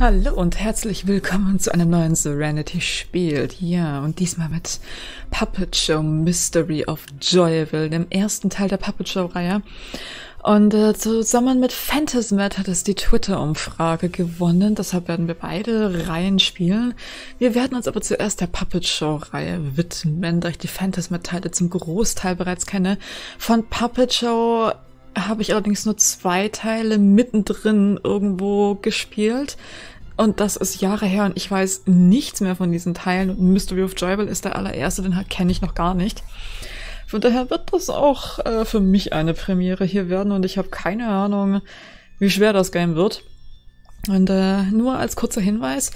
Hallo und herzlich willkommen zu einem neuen Serenity-Spiel. Ja, und diesmal mit Puppet Show Mystery of Joyville, dem ersten Teil der Puppet Show-Reihe. Und äh, zusammen mit Phantasmat hat es die Twitter-Umfrage gewonnen. Deshalb werden wir beide Reihen spielen. Wir werden uns aber zuerst der Puppet Show-Reihe widmen, da ich die Phantasmat-Teile zum Großteil bereits kenne. Von Puppet Show habe ich allerdings nur zwei Teile mittendrin irgendwo gespielt. Und das ist Jahre her und ich weiß nichts mehr von diesen Teilen. Und Mystery of Joyville ist der allererste, den kenne ich noch gar nicht. Von daher wird das auch äh, für mich eine Premiere hier werden und ich habe keine Ahnung, wie schwer das Game wird. Und äh, nur als kurzer Hinweis,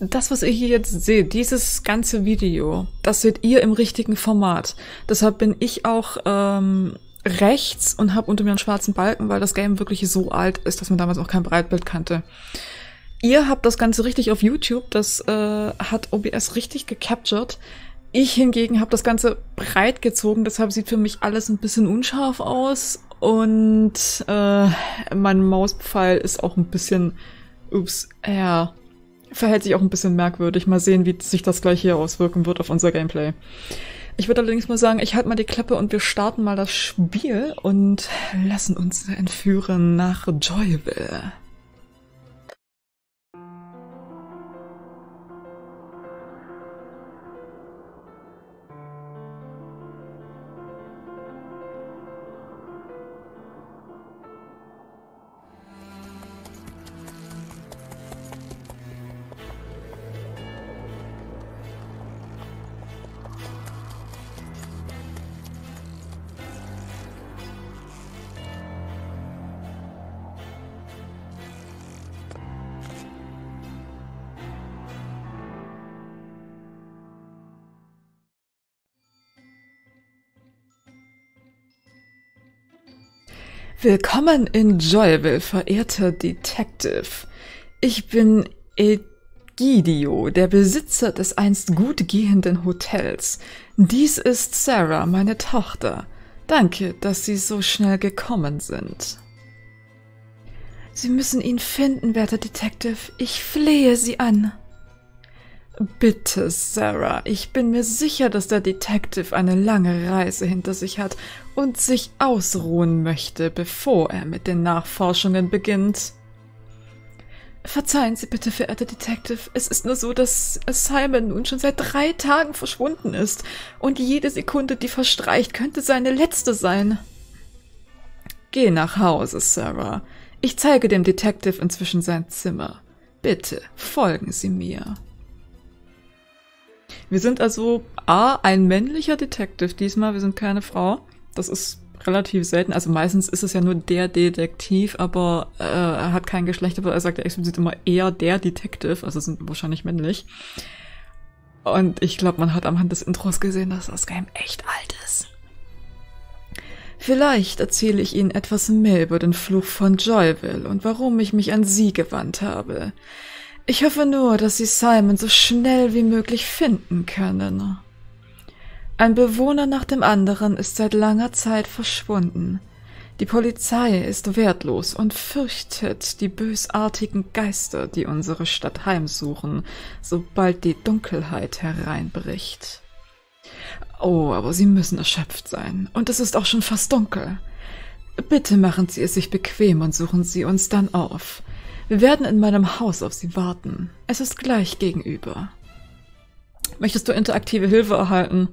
das, was ihr hier jetzt seht, dieses ganze Video, das seht ihr im richtigen Format. Deshalb bin ich auch ähm, rechts und habe unter mir einen schwarzen Balken, weil das Game wirklich so alt ist, dass man damals auch kein Breitbild kannte. Ihr habt das Ganze richtig auf YouTube, das äh, hat OBS richtig gecaptured. Ich hingegen habe das Ganze breit gezogen, deshalb sieht für mich alles ein bisschen unscharf aus und äh, mein Mauspfeil ist auch ein bisschen, ups, ja, verhält sich auch ein bisschen merkwürdig. Mal sehen, wie sich das gleich hier auswirken wird auf unser Gameplay. Ich würde allerdings mal sagen, ich halte mal die Klappe und wir starten mal das Spiel und lassen uns entführen nach Joyville. Willkommen in Joyville, verehrter Detective. Ich bin Egidio, der Besitzer des einst gut gehenden Hotels. Dies ist Sarah, meine Tochter. Danke, dass Sie so schnell gekommen sind. Sie müssen ihn finden, werter Detective. Ich flehe Sie an. Bitte, Sarah, ich bin mir sicher, dass der Detective eine lange Reise hinter sich hat und sich ausruhen möchte, bevor er mit den Nachforschungen beginnt. Verzeihen Sie bitte, verehrter Detective, es ist nur so, dass Simon nun schon seit drei Tagen verschwunden ist, und jede Sekunde, die verstreicht, könnte seine letzte sein. Geh nach Hause, Sarah. Ich zeige dem Detective inzwischen sein Zimmer. Bitte, folgen Sie mir. Wir sind also A, ein männlicher Detective diesmal, wir sind keine Frau. Das ist relativ selten. Also meistens ist es ja nur der Detektiv, aber äh, er hat kein Geschlecht, aber er sagt ja explizit immer eher der Detective, also sind wahrscheinlich männlich. Und ich glaube, man hat am Hand des Intros gesehen, dass das Game echt alt ist. Vielleicht erzähle ich Ihnen etwas mehr über den Fluch von Joyville und warum ich mich an Sie gewandt habe. Ich hoffe nur, dass Sie Simon so schnell wie möglich finden können. Ein Bewohner nach dem anderen ist seit langer Zeit verschwunden. Die Polizei ist wertlos und fürchtet die bösartigen Geister, die unsere Stadt heimsuchen, sobald die Dunkelheit hereinbricht. Oh, aber Sie müssen erschöpft sein, und es ist auch schon fast dunkel. Bitte machen Sie es sich bequem und suchen Sie uns dann auf. Wir werden in meinem Haus auf Sie warten. Es ist gleich gegenüber. Möchtest du interaktive Hilfe erhalten?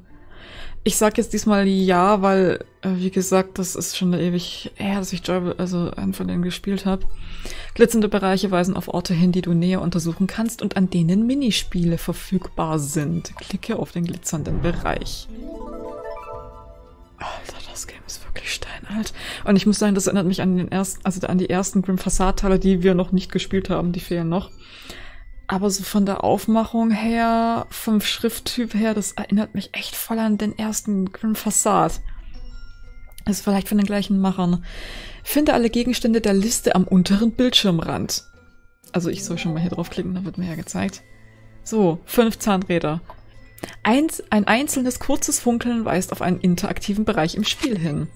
Ich sag jetzt diesmal ja, weil, äh, wie gesagt, das ist schon ewig her, dass ich Joy, also einen von denen gespielt habe. Glitzernde Bereiche weisen auf Orte hin, die du näher untersuchen kannst und an denen Minispiele verfügbar sind. Klicke auf den glitzernden Bereich. Steinalt. Und ich muss sagen, das erinnert mich an den ersten, also an die ersten Grim Facade-Teile, die wir noch nicht gespielt haben, die fehlen noch. Aber so von der Aufmachung her, vom Schrifttyp her, das erinnert mich echt voll an den ersten Grim Facade. ist vielleicht von den gleichen Machern. Finde alle Gegenstände der Liste am unteren Bildschirmrand. Also ich soll schon mal hier draufklicken, da wird mir ja gezeigt. So, fünf Zahnräder. Eins, ein einzelnes kurzes Funkeln weist auf einen interaktiven Bereich im Spiel hin.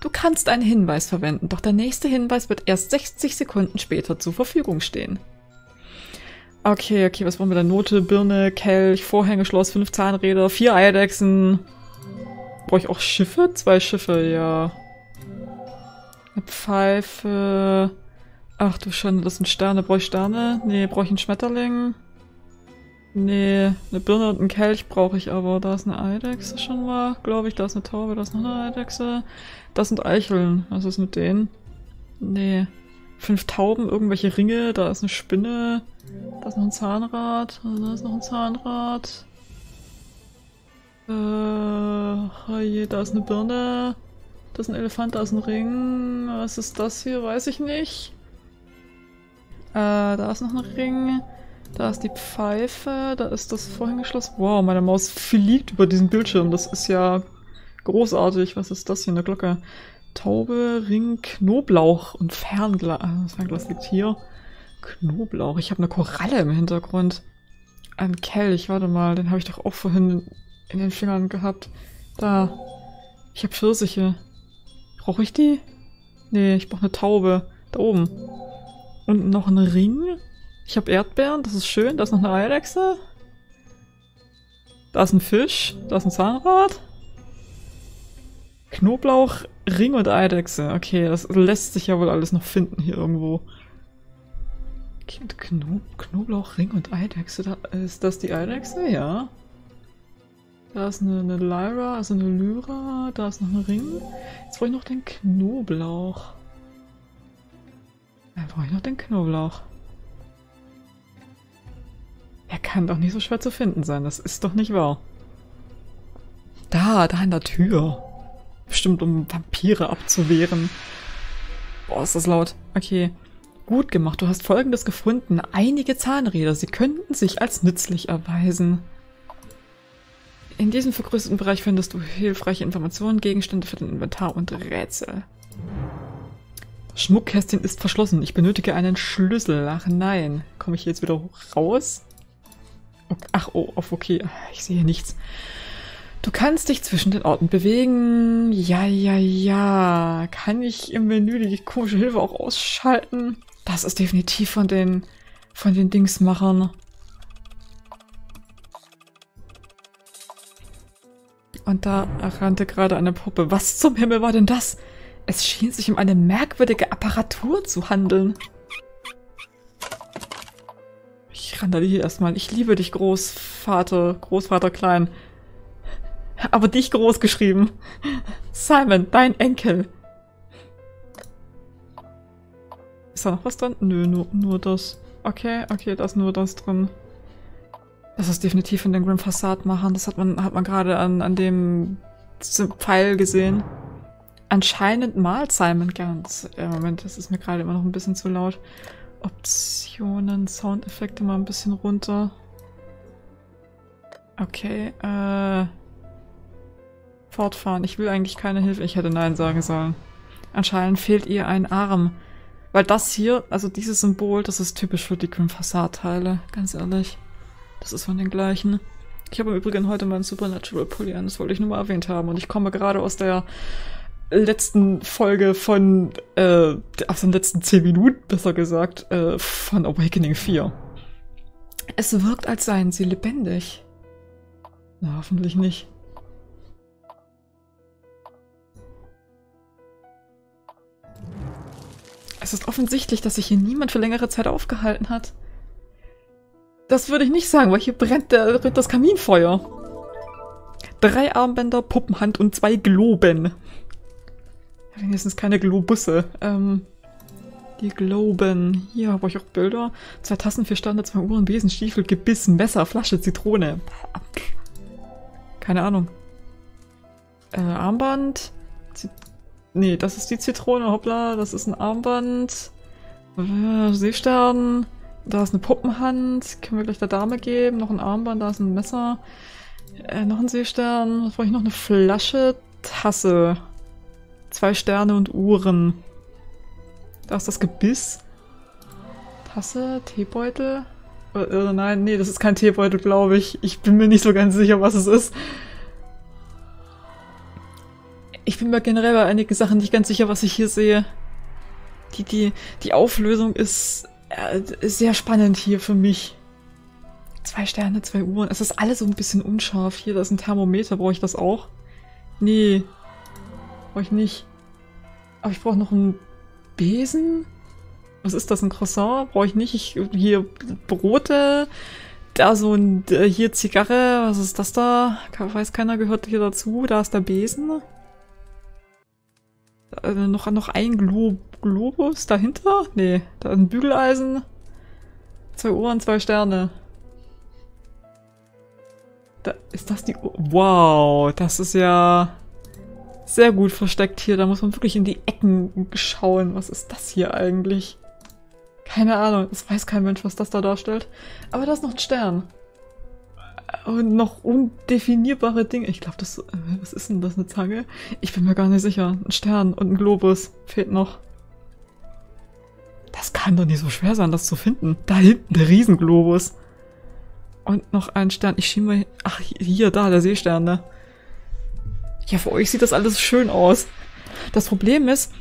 Du kannst einen Hinweis verwenden, doch der nächste Hinweis wird erst 60 Sekunden später zur Verfügung stehen. Okay, okay, was brauchen wir da? Note, Birne, Kelch, Vorhängeschloss, fünf Zahnräder, vier Eidechsen. Brauche ich auch Schiffe? Zwei Schiffe, ja. Eine Pfeife. Ach du Schande, das sind Sterne. Brauche ich Sterne? Nee, brauche ich einen Schmetterling? Nee, eine Birne und einen Kelch brauche ich aber. Da ist eine Eidechse schon mal, glaube ich. Da ist eine Taube, da ist noch eine Eidechse. Das sind Eicheln. Was ist mit denen? Nee. Fünf Tauben, irgendwelche Ringe, da ist eine Spinne. Da ist noch ein Zahnrad. Da ist noch ein Zahnrad. Äh, je, da ist eine Birne. Da ist ein Elefant, da ist ein Ring. Was ist das hier? Weiß ich nicht. Äh, da ist noch ein Ring. Da ist die Pfeife. Da ist das Vorhängeschloss. Wow, meine Maus fliegt über diesen Bildschirm. Das ist ja großartig. Was ist das hier? Eine Glocke. Taube, Ring, Knoblauch und Fernglas. Ah, Fernglas liegt hier. Knoblauch. Ich habe eine Koralle im Hintergrund. Ein Kelch, warte mal, den habe ich doch auch vorhin in den Fingern gehabt. Da. Ich habe Pfirsiche. Brauche ich die? Nee, ich brauche eine Taube. Da oben. Und noch einen Ring. Ich habe Erdbeeren, das ist schön. Da ist noch eine Eidechse. Da ist ein Fisch. Da ist ein Zahnrad. Knoblauch, Ring und Eidechse. Okay, das lässt sich ja wohl alles noch finden hier irgendwo. Knob Knoblauch, Ring und Eidechse. Da, ist das die Eidechse? Ja. Da ist eine, eine Lyra, also eine Lyra. Da ist noch ein Ring. Jetzt brauche ich noch den Knoblauch. Dann brauche ich noch den Knoblauch. Kann doch nicht so schwer zu finden sein. Das ist doch nicht wahr. Da, da in der Tür. Bestimmt um Vampire abzuwehren. Boah, ist das laut. Okay. Gut gemacht. Du hast folgendes gefunden. Einige Zahnräder. Sie könnten sich als nützlich erweisen. In diesem vergrößerten Bereich findest du hilfreiche Informationen, Gegenstände für dein Inventar und Rätsel. Das Schmuckkästchen ist verschlossen. Ich benötige einen Schlüssel. Ach nein. Komme ich jetzt wieder raus? Ach, oh, auf okay. Ich sehe nichts. Du kannst dich zwischen den Orten bewegen. Ja, ja, ja. Kann ich im Menü die komische Hilfe auch ausschalten? Das ist definitiv von den, von den Dingsmachern. Und da rannte gerade eine Puppe. Was zum Himmel war denn das? Es schien sich um eine merkwürdige Apparatur zu handeln. Ich randaliere erstmal. Ich liebe dich, Großvater, Großvater Klein. Aber dich groß geschrieben. Simon, dein Enkel. Ist da noch was drin? Nö, nur, nur das. Okay, okay, da ist nur das drin. Das ist definitiv in den Grim Facade machen. Das hat man, hat man gerade an, an dem Pfeil gesehen. Anscheinend malt Simon ganz. Äh, Moment, das ist mir gerade immer noch ein bisschen zu laut. Optionen, Soundeffekte mal ein bisschen runter. Okay, äh fortfahren. Ich will eigentlich keine Hilfe. Ich hätte Nein sagen sollen. Anscheinend fehlt ihr ein Arm. Weil das hier, also dieses Symbol, das ist typisch für die Grim Facade-Teile, ganz ehrlich. Das ist von den gleichen. Ich habe im Übrigen heute meinen Supernatural Pulli an, das wollte ich nur mal erwähnt haben. Und ich komme gerade aus der letzten Folge von, äh, aus den letzten 10 Minuten, besser gesagt, äh, von Awakening 4. Es wirkt, als seien sie lebendig. Na, hoffentlich nicht. Es ist offensichtlich, dass sich hier niemand für längere Zeit aufgehalten hat. Das würde ich nicht sagen, weil hier brennt, der, brennt das Kaminfeuer. Drei Armbänder, Puppenhand und zwei Globen. Wenigstens keine Globusse. Ähm, die Globen. Hier habe ich auch Bilder. Zwei Tassen, vier Stande, zwei Uhren, Besen, Stiefel, Gebiss, Messer, Flasche, Zitrone. Keine Ahnung. Äh, Armband. Nee, das ist die Zitrone, hoppla, das ist ein Armband. Äh, Seestern. Da ist eine Puppenhand. Können wir gleich der Dame geben. Noch ein Armband, da ist ein Messer. Äh, noch ein Seestern. Was brauche ich noch? Eine Flasche. Tasse. Zwei Sterne und Uhren. Da ist das Gebiss. Tasse, Teebeutel. Äh, äh, nein, nee, das ist kein Teebeutel, glaube ich. Ich bin mir nicht so ganz sicher, was es ist. Ich bin mir generell bei einigen Sachen nicht ganz sicher, was ich hier sehe. Die, die, die Auflösung ist äh, sehr spannend hier für mich. Zwei Sterne, zwei Uhren. Es ist alles so ein bisschen unscharf. Hier, da ist ein Thermometer. Brauche ich das auch? Nee. Brauche ich nicht. Aber ich brauche noch einen Besen. Was ist das? Ein Croissant? Brauche ich nicht. Ich, hier Brote. Da so ein... Äh, hier Zigarre. Was ist das da? Weiß keiner, gehört hier dazu. Da ist der Besen. Äh, noch, noch ein Glo Globus dahinter? Nee, da ein Bügeleisen. Zwei Ohren, zwei Sterne. Da, ist das die? Wow, das ist ja sehr gut versteckt hier. Da muss man wirklich in die Ecken schauen. Was ist das hier eigentlich? Keine Ahnung, das weiß kein Mensch, was das da darstellt. Aber da ist noch ein Stern. Und noch undefinierbare Dinge. Ich glaube, das... Äh, was ist denn das, eine Zange? Ich bin mir gar nicht sicher. Ein Stern und ein Globus. Fehlt noch. Das kann doch nicht so schwer sein, das zu finden. Da hinten der Riesenglobus. Und noch ein Stern. Ich schiebe mal... Ach, hier, da, der Seestern, ne? Ja, für euch sieht das alles schön aus. Das Problem ist,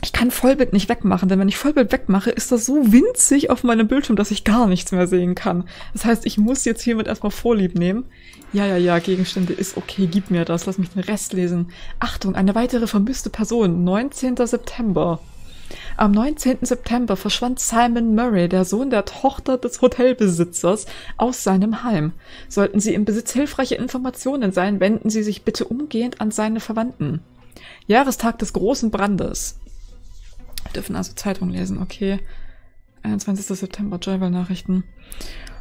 ich kann Vollbild nicht wegmachen, denn wenn ich Vollbild wegmache, ist das so winzig auf meinem Bildschirm, dass ich gar nichts mehr sehen kann. Das heißt, ich muss jetzt hiermit erstmal Vorlieb nehmen. Ja, ja, ja, Gegenstände ist okay, gib mir das, lass mich den Rest lesen. Achtung, eine weitere vermisste Person, 19. September. Am 19. September verschwand Simon Murray, der Sohn der Tochter des Hotelbesitzers, aus seinem Heim. Sollten Sie im Besitz hilfreicher Informationen sein, wenden Sie sich bitte umgehend an seine Verwandten. Jahrestag des großen Brandes. Wir dürfen also Zeitung lesen, okay. 21. September, Joyville-Nachrichten.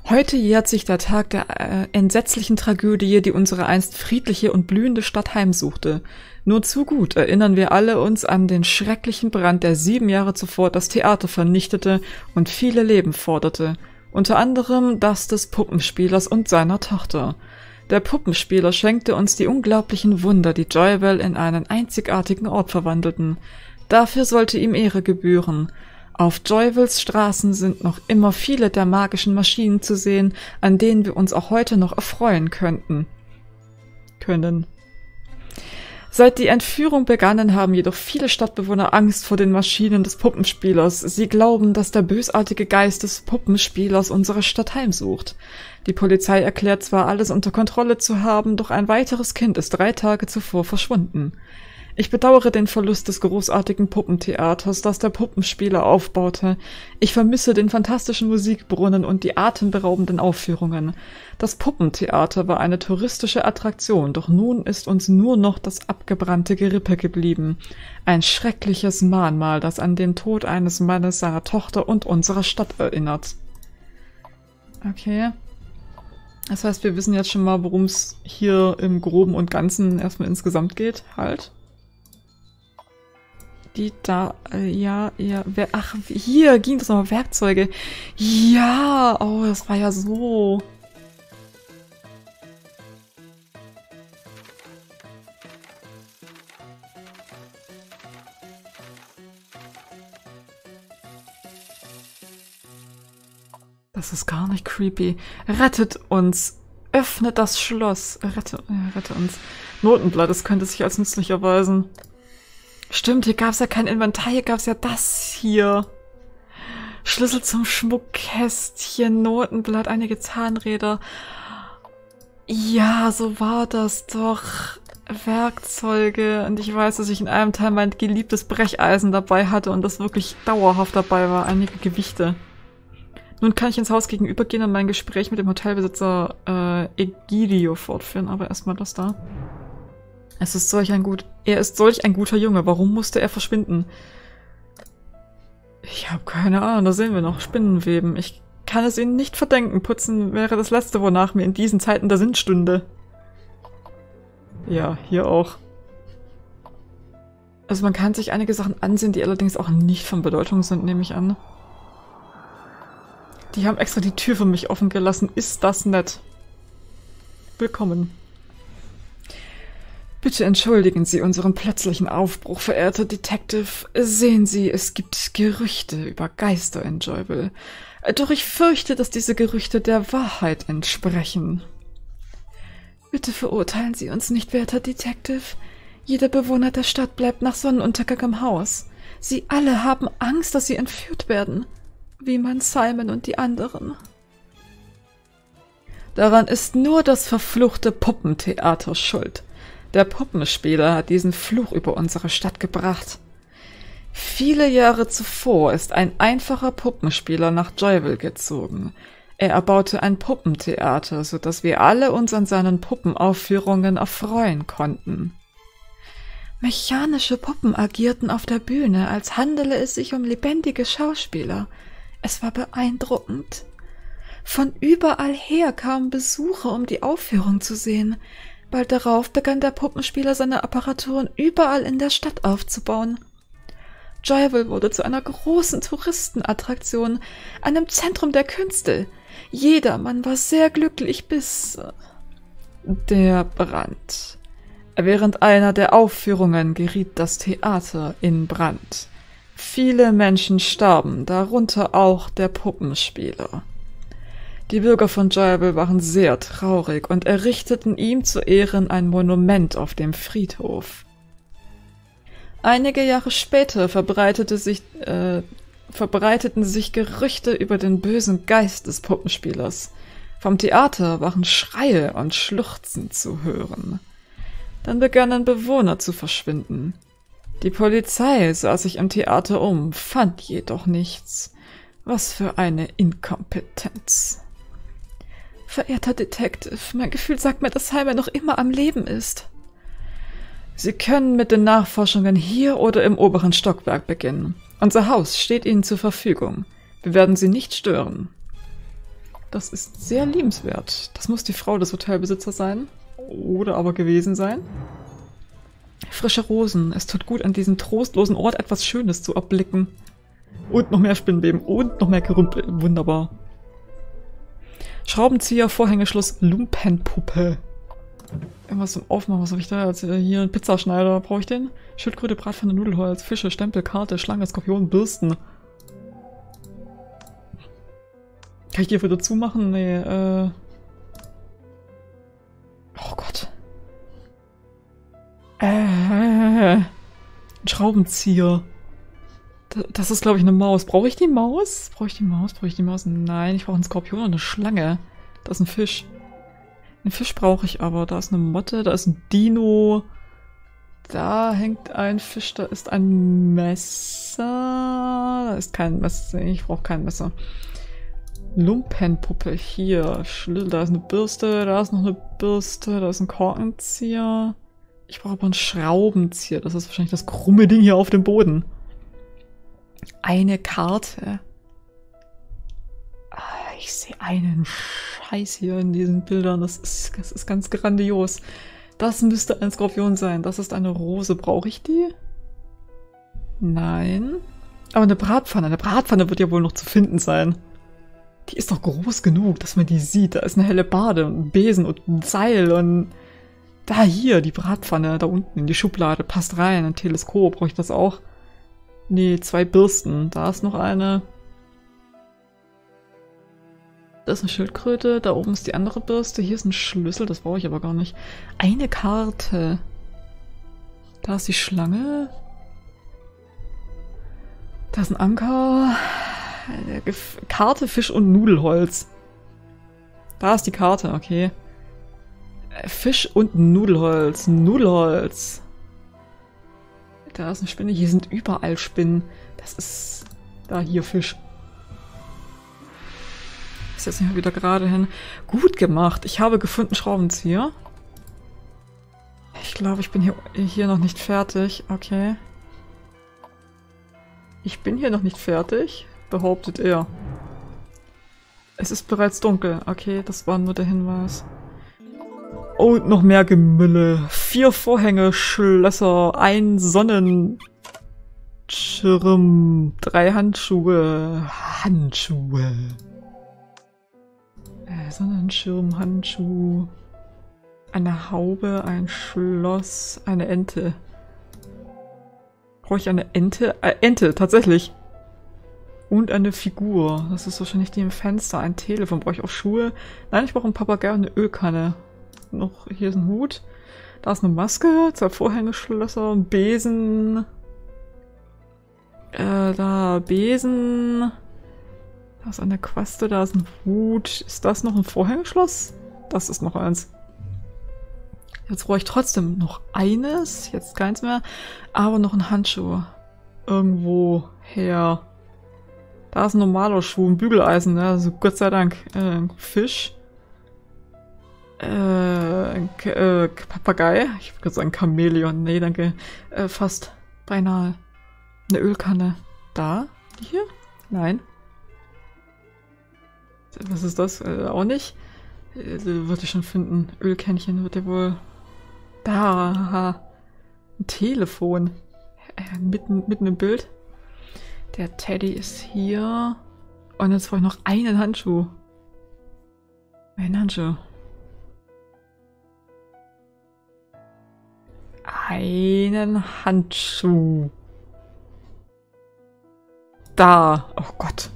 Heute jährt sich der Tag der äh, entsetzlichen Tragödie, die unsere einst friedliche und blühende Stadt heimsuchte. Nur zu gut erinnern wir alle uns an den schrecklichen Brand, der sieben Jahre zuvor das Theater vernichtete und viele Leben forderte. Unter anderem das des Puppenspielers und seiner Tochter. Der Puppenspieler schenkte uns die unglaublichen Wunder, die Joyville in einen einzigartigen Ort verwandelten. Dafür sollte ihm Ehre gebühren. Auf Joyvilles Straßen sind noch immer viele der magischen Maschinen zu sehen, an denen wir uns auch heute noch erfreuen könnten. Können. Seit die Entführung begannen, haben jedoch viele Stadtbewohner Angst vor den Maschinen des Puppenspielers. Sie glauben, dass der bösartige Geist des Puppenspielers unsere Stadt heimsucht. Die Polizei erklärt zwar alles unter Kontrolle zu haben, doch ein weiteres Kind ist drei Tage zuvor verschwunden. Ich bedauere den Verlust des großartigen Puppentheaters, das der Puppenspieler aufbaute. Ich vermisse den fantastischen Musikbrunnen und die atemberaubenden Aufführungen. Das Puppentheater war eine touristische Attraktion, doch nun ist uns nur noch das abgebrannte Gerippe geblieben. Ein schreckliches Mahnmal, das an den Tod eines Mannes, seiner Tochter und unserer Stadt erinnert. Okay. Das heißt, wir wissen jetzt schon mal, worum es hier im Groben und Ganzen erstmal insgesamt geht. Halt die da, äh, ja, ja, wer, ach, hier ging das nochmal Werkzeuge. Ja, oh, das war ja so. Das ist gar nicht creepy. Rettet uns. Öffnet das Schloss. Rette, äh, rette uns. Notenblatt, das könnte sich als nützlich erweisen. Stimmt, hier gab es ja kein Inventar, hier gab es ja das hier. Schlüssel zum Schmuckkästchen, Notenblatt, einige Zahnräder. Ja, so war das doch. Werkzeuge. Und ich weiß, dass ich in einem Teil mein geliebtes Brecheisen dabei hatte und das wirklich dauerhaft dabei war. Einige Gewichte. Nun kann ich ins Haus gegenübergehen und mein Gespräch mit dem Hotelbesitzer äh, Egidio fortführen, aber erstmal das da. Es ist solch ein gut. Er ist solch ein guter Junge. Warum musste er verschwinden? Ich habe keine Ahnung. Da sehen wir noch Spinnenweben. Ich kann es ihnen nicht verdenken. Putzen wäre das Letzte, wonach mir in diesen Zeiten der Sinn stünde. Ja, hier auch. Also man kann sich einige Sachen ansehen, die allerdings auch nicht von Bedeutung sind, nehme ich an. Die haben extra die Tür für mich offen gelassen. Ist das nett? Willkommen. Bitte entschuldigen Sie unseren plötzlichen Aufbruch, verehrter Detective. Sehen Sie, es gibt Gerüchte über Geister in Joyville. Doch ich fürchte, dass diese Gerüchte der Wahrheit entsprechen. Bitte verurteilen Sie uns nicht, werter Detective. Jeder Bewohner der Stadt bleibt nach Sonnenuntergang im Haus. Sie alle haben Angst, dass sie entführt werden. Wie mein Simon und die anderen. Daran ist nur das verfluchte Puppentheater schuld. Der Puppenspieler hat diesen Fluch über unsere Stadt gebracht. Viele Jahre zuvor ist ein einfacher Puppenspieler nach Joyville gezogen. Er erbaute ein Puppentheater, so dass wir alle uns an seinen Puppenaufführungen erfreuen konnten. Mechanische Puppen agierten auf der Bühne, als handele es sich um lebendige Schauspieler. Es war beeindruckend. Von überall her kamen Besucher, um die Aufführung zu sehen. Bald darauf begann der Puppenspieler seine Apparaturen überall in der Stadt aufzubauen. Joyville wurde zu einer großen Touristenattraktion, einem Zentrum der Künste. Jedermann war sehr glücklich bis der Brand. Während einer der Aufführungen geriet das Theater in Brand. Viele Menschen starben, darunter auch der Puppenspieler. Die Bürger von Joyville waren sehr traurig und errichteten ihm zu Ehren ein Monument auf dem Friedhof. Einige Jahre später verbreitete sich, äh, verbreiteten sich Gerüchte über den bösen Geist des Puppenspielers. Vom Theater waren Schreie und Schluchzen zu hören. Dann begannen Bewohner zu verschwinden. Die Polizei sah sich im Theater um, fand jedoch nichts. Was für eine Inkompetenz. Verehrter Detective, mein Gefühl sagt mir, dass Heimer noch immer am Leben ist. Sie können mit den Nachforschungen hier oder im oberen Stockwerk beginnen. Unser Haus steht Ihnen zur Verfügung. Wir werden Sie nicht stören. Das ist sehr liebenswert. Das muss die Frau des Hotelbesitzers sein. Oder aber gewesen sein. Frische Rosen. Es tut gut, an diesem trostlosen Ort etwas Schönes zu erblicken. Und noch mehr Spinnbeben. Und noch mehr Gerümpel. Wunderbar. Schraubenzieher, Vorhängeschluss, Lumpenpuppe. Irgendwas zum Aufmachen, was habe ich da jetzt? Hier ein Pizzaschneider, brauche ich den? Schildkröte, Bratpfanne, Nudelholz, Fische, Stempel, Karte, Schlange, Skorpion, Bürsten. Kann ich die wieder zumachen? Nee, äh... Oh Gott. Äh... Schraubenzieher. Das ist, glaube ich, eine Maus. Brauche ich die Maus? Brauche ich die Maus? Brauche ich die Maus? Nein, ich brauche einen Skorpion und eine Schlange. Das ist ein Fisch. Einen Fisch brauche ich aber. Da ist eine Motte, da ist ein Dino. Da hängt ein Fisch, da ist ein Messer. Da ist kein Messer. Ich brauche kein Messer. Lumpenpuppe hier. Schlüssel, da ist eine Bürste, da ist noch eine Bürste, da ist ein Korkenzieher. Ich brauche aber einen Schraubenzieher. Das ist wahrscheinlich das krumme Ding hier auf dem Boden. Eine Karte. Ah, ich sehe einen Scheiß hier in diesen Bildern. Das ist, das ist ganz grandios. Das müsste ein Skorpion sein. Das ist eine Rose. Brauche ich die? Nein. Aber eine Bratpfanne. Eine Bratpfanne wird ja wohl noch zu finden sein. Die ist doch groß genug, dass man die sieht. Da ist eine helle Bade und ein Besen und ein Seil und... Da hier, die Bratpfanne, da unten in die Schublade, passt rein. Ein Teleskop, brauche ich das auch? Nee, zwei Bürsten. Da ist noch eine. Da ist eine Schildkröte, da oben ist die andere Bürste, hier ist ein Schlüssel, das brauche ich aber gar nicht. Eine Karte. Da ist die Schlange. Da ist ein Anker. Karte, Fisch und Nudelholz. Da ist die Karte, okay. Fisch und Nudelholz. Nudelholz. Da ist eine Spinne. Hier sind überall Spinnen. Das ist... Da, hier Fisch. Ich setze mich mal wieder gerade hin. Gut gemacht. Ich habe gefunden Schraubenzieher. Ich glaube, ich bin hier, hier noch nicht fertig. Okay. Ich bin hier noch nicht fertig, behauptet er. Es ist bereits dunkel. Okay, das war nur der Hinweis. Oh, noch mehr Gemülle. Vier Vorhänge, Schlösser, ein Sonnenschirm, drei Handschuhe. Handschuhe. Äh, Sonnenschirm, Handschuh. Eine Haube, ein Schloss, eine Ente. Brauche ich eine Ente? Äh, Ente, tatsächlich. Und eine Figur. Das ist wahrscheinlich die im Fenster. Ein Telefon. Brauche ich auch Schuhe? Nein, ich brauche einen Papagei und eine Ölkanne noch, hier ist ein Hut. Da ist eine Maske, zwei Vorhängeschlösser, ein Besen. Äh, da Besen. Da ist eine Quaste, da ist ein Hut. Ist das noch ein Vorhängeschloss? Das ist noch eins. Jetzt brauche ich trotzdem noch eines. Jetzt keins mehr. Aber noch ein Handschuh. Irgendwo her. Da ist ein normaler Schuh, ein Bügeleisen, ne? Also Gott sei Dank. Äh, Fisch. Äh, ein äh, Papagei. Ich würde sagen Chamäleon. Nee, danke. Äh, fast. Beinahe. Eine Ölkanne. Da? Hier? Nein. Was ist das? Äh, auch nicht. Äh, würde ich schon finden. Ölkännchen wird ja wohl... Da. Ein Telefon. Äh, mitten, mitten im Bild. Der Teddy ist hier. Und jetzt brauche ich noch einen Handschuh. Einen Handschuh. einen Handschuh. Da. Oh Gott.